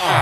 Ah.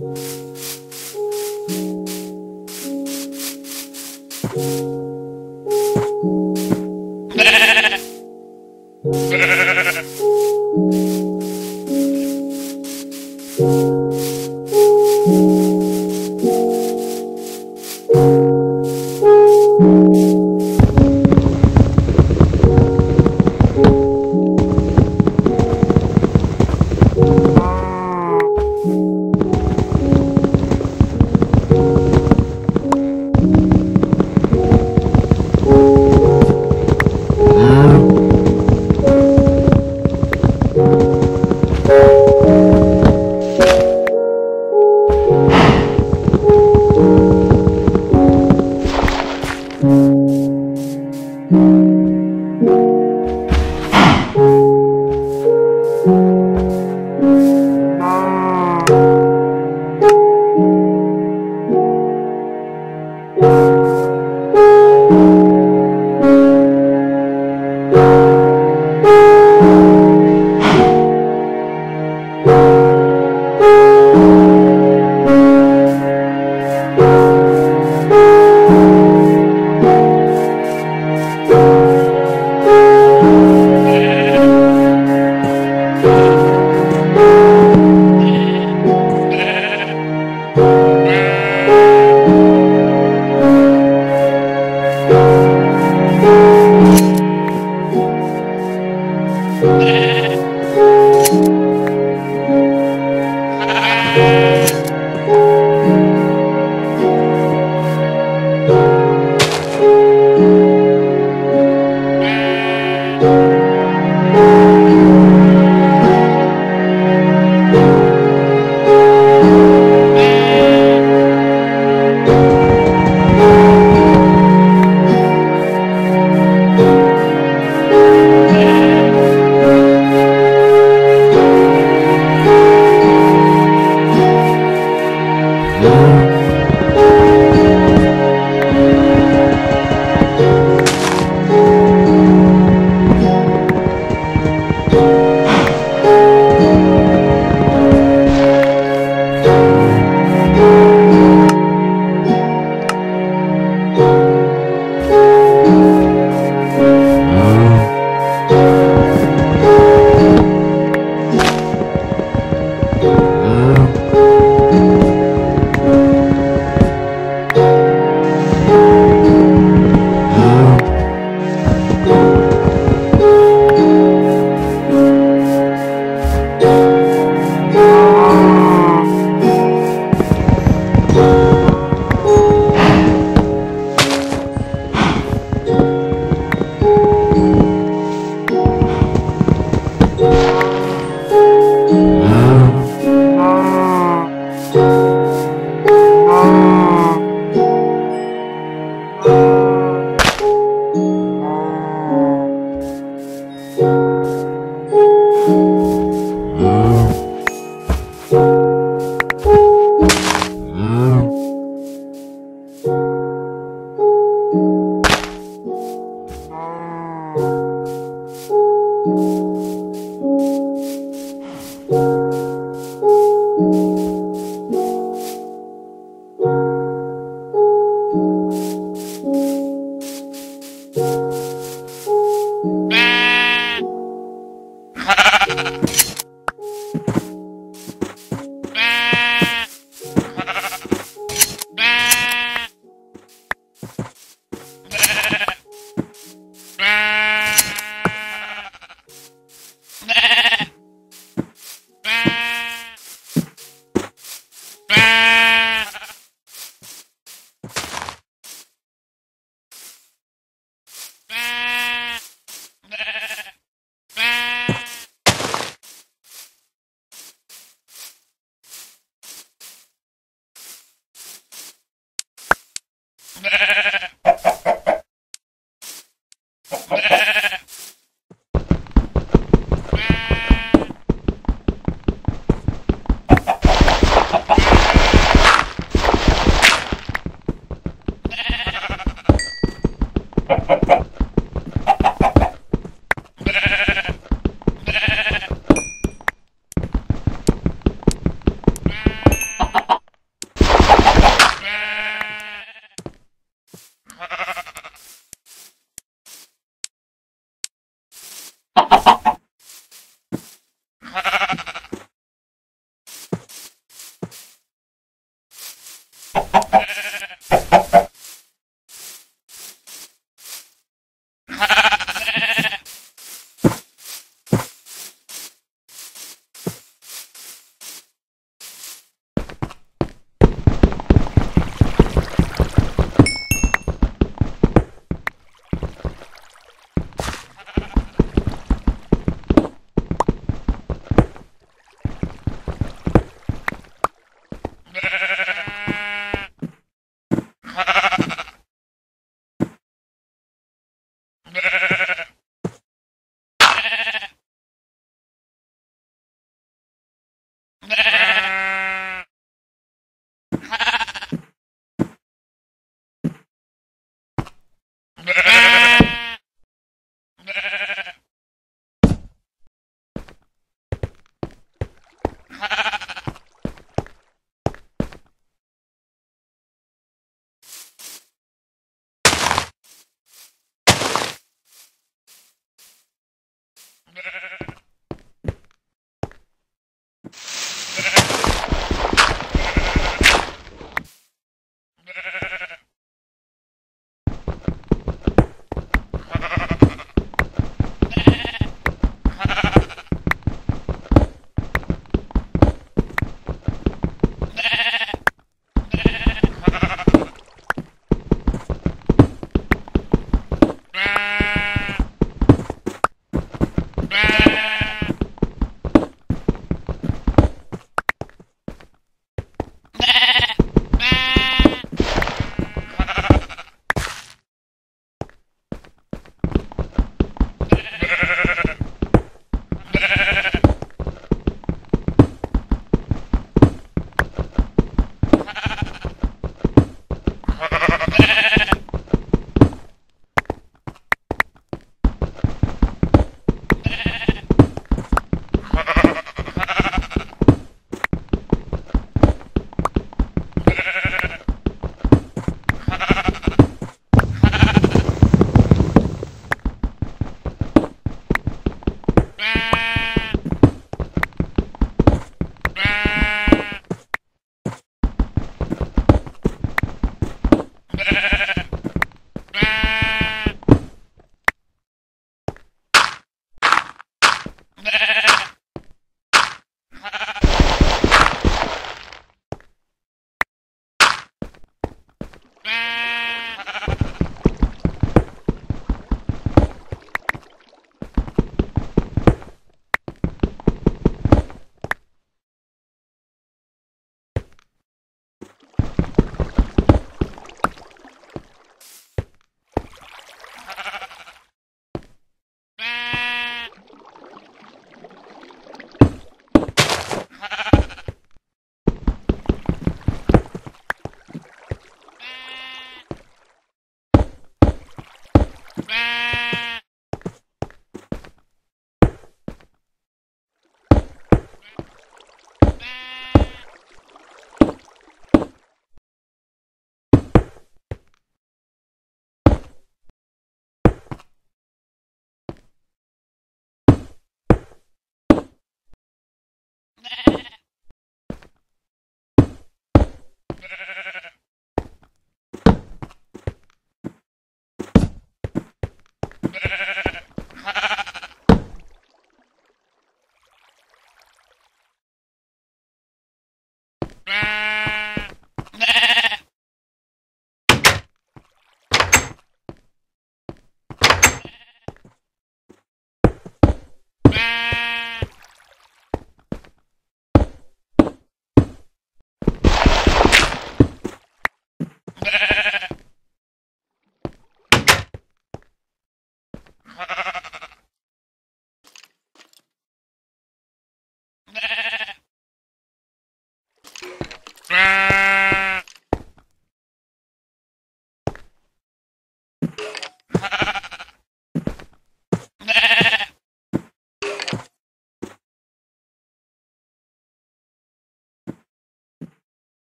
you